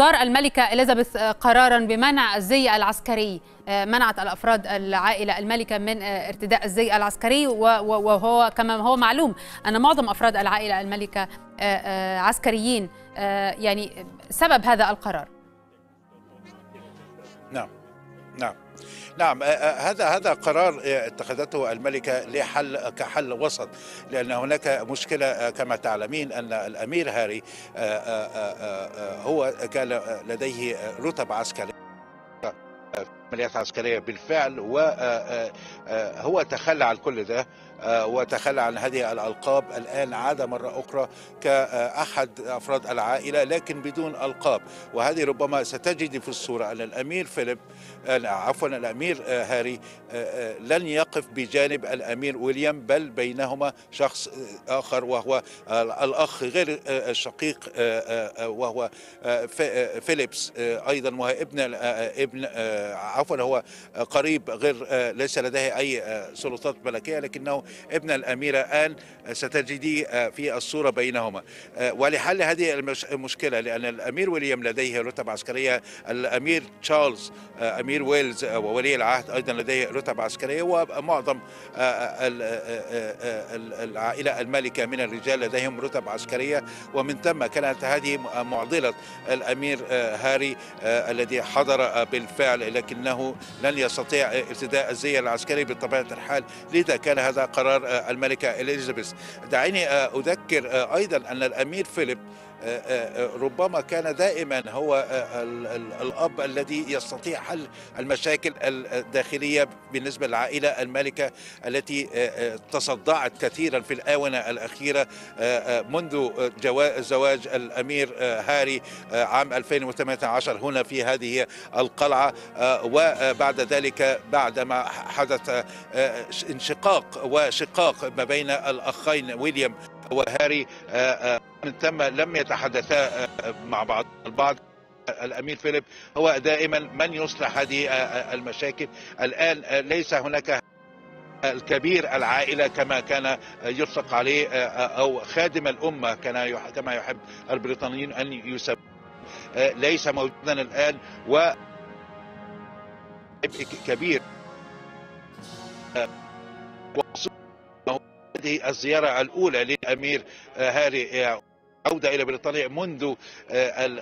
إصدار الملكة إليزابيث قرارا بمنع الزي العسكري منعت الأفراد العائلة الملكة من ارتداء الزي العسكري وهو كما هو معلوم أن معظم أفراد العائلة الملكة عسكريين يعني سبب هذا القرار. نعم. نعم هذا هذا قرار اتخذته الملكة لحل كحل وسط لأن هناك مشكلة كما تعلمين أن الأمير هاري هو كان لديه رتب عسكريه عمليات عسكرية بالفعل وهو تخلى عن كل ده وتخلى عن هذه الألقاب. الآن عاد مرة أخرى كأحد أفراد العائلة لكن بدون ألقاب. وهذه ربما ستجد في الصورة أن الأمير فيليب عفوا الأمير هاري لن يقف بجانب الأمير ويليام بل بينهما شخص آخر وهو الأخ غير الشقيق وهو فيليبس أيضا وهو ابن ابن عفوا هو قريب غير ليس لديه أي سلطات ملكية لكنه ابن الأميرة آن ستجدي في الصورة بينهما. ولحل هذه المشكلة لأن الأمير ويليام لديه رتب عسكرية الأمير تشارلز أمير ويلز وولي العهد أيضا لديه رتب عسكرية ومعظم العائلة المالكة من الرجال لديهم رتب عسكرية. ومن ثم كانت هذه معضلة الأمير هاري الذي حضر بالفعل لكنه لن يستطيع ارتداء الزي العسكري بطبيعة الحال لذا كان هذا قرار الملكة إليزابيث. دعيني أذكر أيضا أن الأمير فيليب ربما كان دائما هو الأب الذي يستطيع حل المشاكل الداخلية بالنسبة للعائلة المالكة التي تصدعت كثيرا في الآونة الأخيرة منذ زواج الأمير هاري عام 2018 هنا في هذه القلعة وبعد ذلك بعدما حدث انشقاق وشقاق ما بين الأخين ويليام وهاري ثم لم يتحدثا مع بعض البعض الأمير فيليب هو دائما من يصلح هذه المشاكل. الآن ليس هناك الكبير العائلة كما كان يطلق عليه أو خادم الأمة كان كما يحب البريطانيين أن يسمى ليس موجودا الآن و كبير. هذه الزيارة الأولى للأمير هاري عودة إلى بريطانيا منذ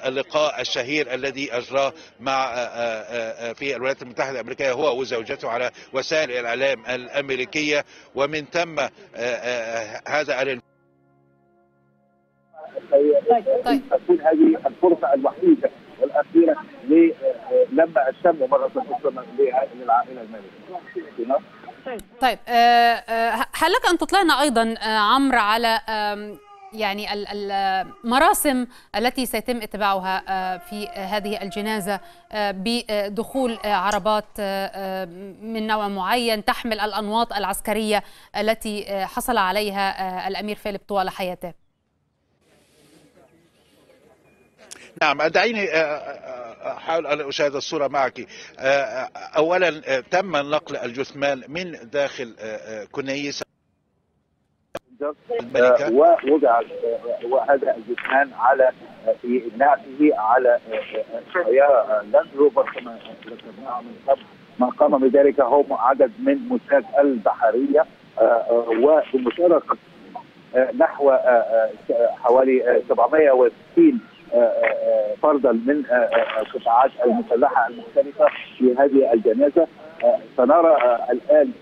اللقاء الشهير الذي أجراه مع في الولايات المتحدة الأمريكية هو وزوجته على وسائل الإعلام الأمريكية. ومن ثم هذا طيب تكون هذه الفرصة الوحيدة والأخيرة لما الشم مرة أخرى للعائلة المالكية طيب هل لك أن تطلعنا أيضا عمرو على يعني المراسم التي سيتم اتباعها في هذه الجنازة بدخول عربات من نوع معين تحمل الأنواط العسكرية التي حصل عليها الأمير فيليب طوال حياته. نعم دعيني احاول ان اشاهد الصورة معك اولا تم نقل الجثمان من داخل كنيسة الملكة. ووضع وهذا الجثمان على في نعته على سياره لاند روفر كما ذكرناها من قبل. ما قام بذلك هم عدد من مساك البحرية وبمشاركة نحو حوالي 760 فردا من القطاعات المسلحة المختلفة في هذه الجنازة. سنرى الآن.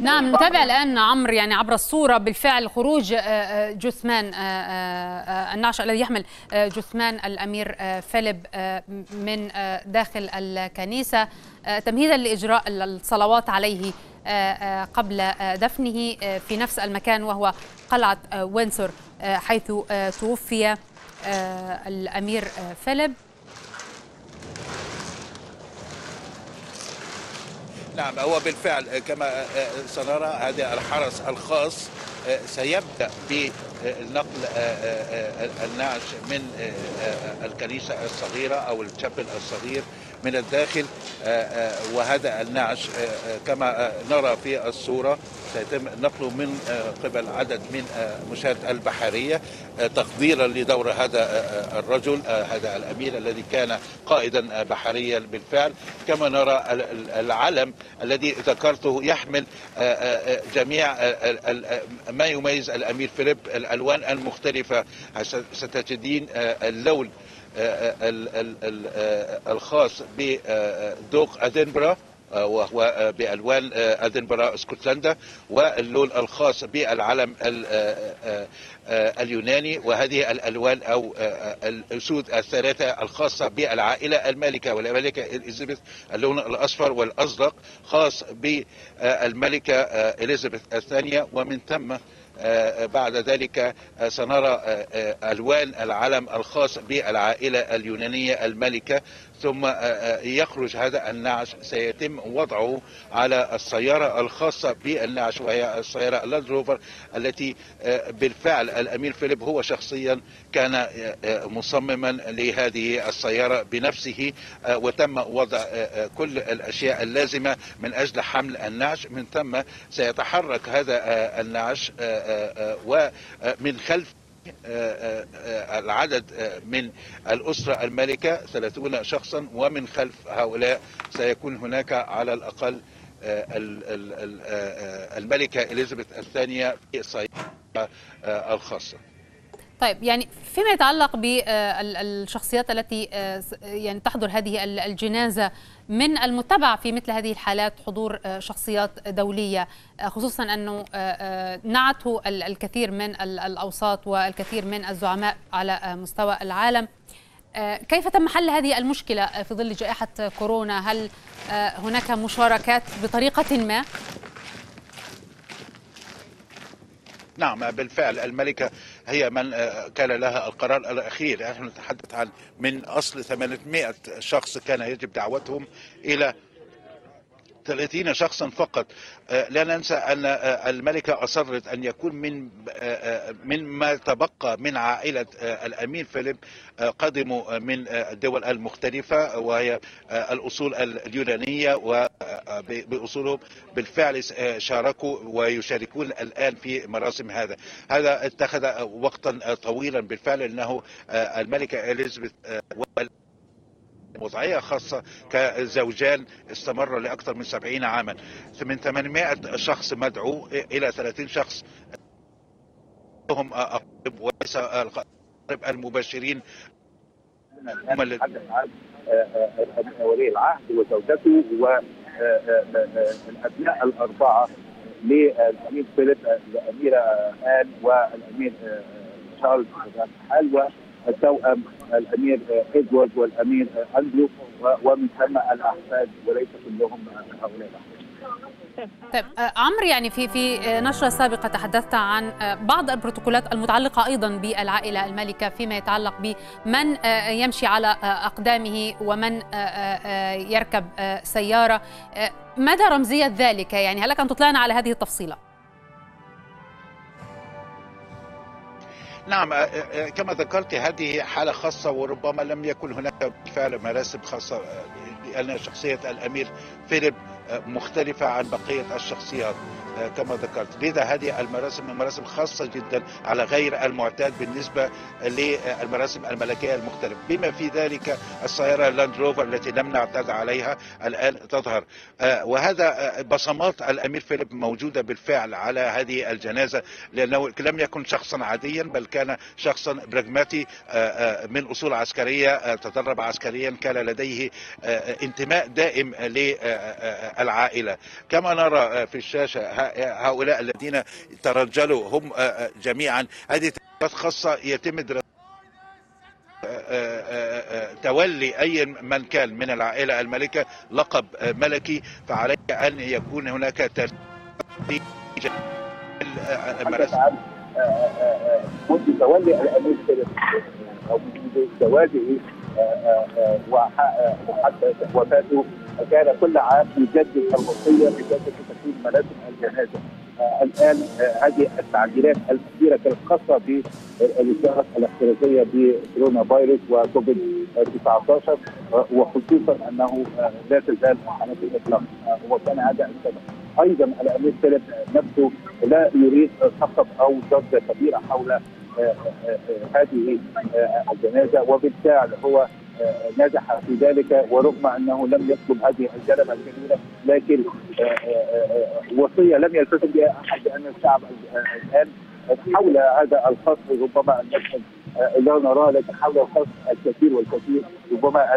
نعم نتابع الآن عمرو يعني عبر الصورة بالفعل خروج جثمان النعش الذي يحمل جثمان الأمير فيليب من داخل الكنيسة. تمهيدا لإجراء الصلوات عليه قبل دفنه في نفس المكان وهو قلعة وينسور حيث توفي الأمير فيليب. نعم هو بالفعل كما سنرى هذا الحرس الخاص سيبدأ بنقل النعش من الكنيسة الصغيرة أو الشابل الصغير من الداخل وهذا النعش كما نرى في الصورة سيتم نقله من قبل عدد من مشاة البحرية تقديرا لدور هذا الرجل هذا الأمير الذي كان قائدا بحريا بالفعل. كما نرى العلم الذي ذكرته يحمل جميع ما يميز الأمير فيليب الألوان المختلفة. ستجدين اللون الخاص بدوق أدنبرا. وهو بألوان أدنبرا اسكتلندا واللون الخاص بالعلم اليوناني وهذه الألوان أو الأسود الثلاثة الخاصة بالعائلة المالكة والملكة إليزابيث اللون الأصفر والأزرق خاص بالملكة إليزابيث الثانية. ومن ثم بعد ذلك سنرى ألوان العلم الخاص بالعائلة اليونانية الملكة. ثم يخرج هذا النعش. سيتم وضعه على السيارة الخاصة بالنعش وهي السيارة اللاند روفر التي بالفعل الأمير فيليب هو شخصيا كان مصمما لهذه السيارة بنفسه وتم وضع كل الأشياء اللازمة من أجل حمل النعش. من ثم سيتحرك هذا النعش ومن خلف العدد من الأسرة الملكة 30 شخصا ومن خلف هؤلاء سيكون هناك على الأقل الملكة إليزابيث الثانية في السيارة الخاصة. طيب يعني فيما يتعلق بالشخصيات التي يعني تحضر هذه الجنازة من المتبع في مثل هذه الحالات حضور شخصيات دولية خصوصا أنه نعته الكثير من الأوساط والكثير من الزعماء على مستوى العالم. كيف تم حل هذه المشكلة في ظل جائحة كورونا؟ هل هناك مشاركات بطريقة ما؟ نعم بالفعل. الملكة هي من كان لها القرار الأخير. نحن نتحدث عن من أصل 800 شخص كان يجب دعوتهم إلى 30 شخصا فقط. لا ننسى أن الملكة أصرت أن يكون من من ما تبقى من عائلة الامير فيليب قدموا من الدول المختلفة وهي الأصول اليونانية وباصولهم بالفعل شاركوا ويشاركون الآن في مراسم هذا. هذا اتخذ وقتا طويلا. بالفعل إنه الملكة إليزابيث وضعية خاصة كزوجان استمر لأكثر من 70 عاما. من 800 شخص مدعو إلى 30 شخص. هم أقرب وليس الأقرب المباشرين. هم عن ولي العهد وزوجته والأبناء الأربعة للأمير فيليب الأميرة آن والأمير تشارلز حال التوأم الأمير إدوارد والأمير أندرو ومن ثم الأحفاد وليس كلهم هؤلاء. طيب عمرو يعني في في نشرة سابقة تحدثت عن بعض البروتوكولات المتعلقة أيضا بالعائلة الملكة فيما يتعلق بمن يمشي على أقدامه ومن يركب سيارة. مدى رمزية ذلك؟ يعني هل لك أن تطلعنا على هذه التفصيلة؟ نعم كما ذكرت هذه حالة خاصة وربما لم يكن هناك بالفعل مراسم خاصة لأن شخصية الأمير فيليب مختلفة عن بقية الشخصيات كما ذكرت. لذا هذه المراسم مراسم خاصة جدا على غير المعتاد بالنسبة للمراسم الملكية المختلفة. بما في ذلك السيارة لاند روفر التي لم نعتاد عليها الآن تظهر. وهذا بصمات الأمير فيليب موجودة بالفعل على هذه الجنازة لأنه لم يكن شخصا عاديا بل كان شخصا براغماتي من أصول عسكرية تدرب عسكريا كان لديه انتماء دائم للعائلة كما نرى في الشاشة هؤلاء الذين ترجلوا هم جميعا. هذه خاصة يتم دراسة تولي أي من كان من العائلة الملكة لقب ملكي. فعليه أن يكون هناك ترتيب منذ تولي فيليب أو زواجه وحتى وفاته كان كل عام يجدد الوصيه بجدد تكوين مراسم الجنازة. الآن هذه التعديلات الكثيره كانت خاصه بالاشارات الاحترازية بكورونا فيروس وكوفيد 19 وخصوصا أنه لا تزال حالة الإطلاق. وكان هذا السبب. أيضا الأمير فيليب نفسه لا يريد سقط أو ضجه كبيره حول هذه الجنازة وبالفعل هو نجح في ذلك ورغم أنه لم يطلب هذه الجلبة الكبيره لكن وصية لم يلتزم بها أحد أن الشعب الآن حول هذا الخصم ربما المشهد لا نراه لكن حول الخصم الكثير والكثير ربما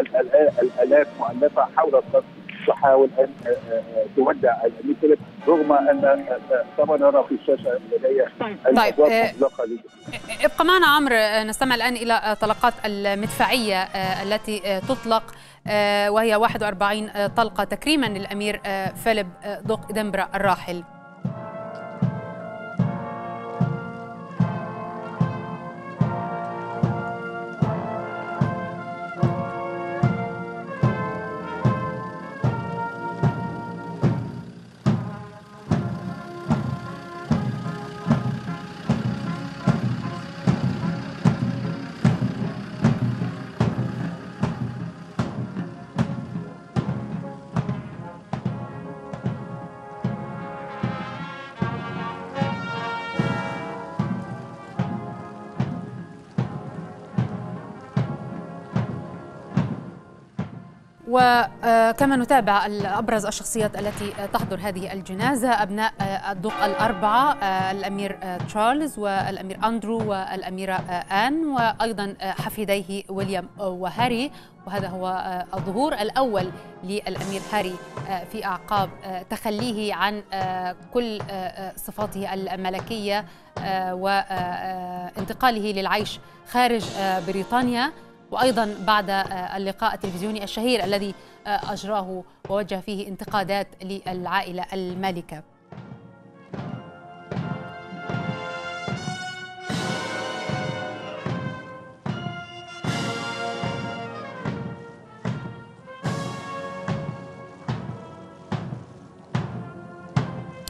الآلاف مؤلفة حول الخصم تحاول ان تودع. الامير فيليب رغم أن كما نرى في الشاشة لدي طيب ابقى معنا عمرو نستمع الآن إلى طلقات المدفعية التي تطلق وهي 41 طلقة تكريما للأمير فيليب دوق ادنبرا الراحل. وكما نتابع أبرز الشخصيات التي تحضر هذه الجنازة أبناء الدوق الأربعة الأمير تشارلز والأمير أندرو والأميرة آن وأيضا حفيديه ويليام وهاري. وهذا هو الظهور الأول للأمير هاري في أعقاب تخليه عن كل صفاته الملكية وانتقاله للعيش خارج بريطانيا. وأيضا بعد اللقاء التلفزيوني الشهير الذي أجراه ووجه فيه انتقادات للعائلة المالكة.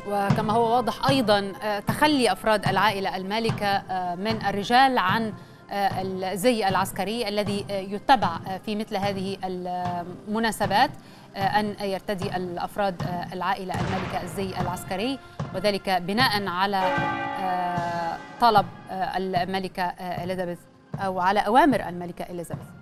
وكما هو واضح أيضا تخلي أفراد العائلة المالكة من الرجال عن الزي العسكري الذي يتبع في مثل هذه المناسبات أن يرتدي الأفراد العائلة الملكة الزي العسكري وذلك بناء على طلب الملكة إليزابيث أو على أوامر الملكة إليزابيث.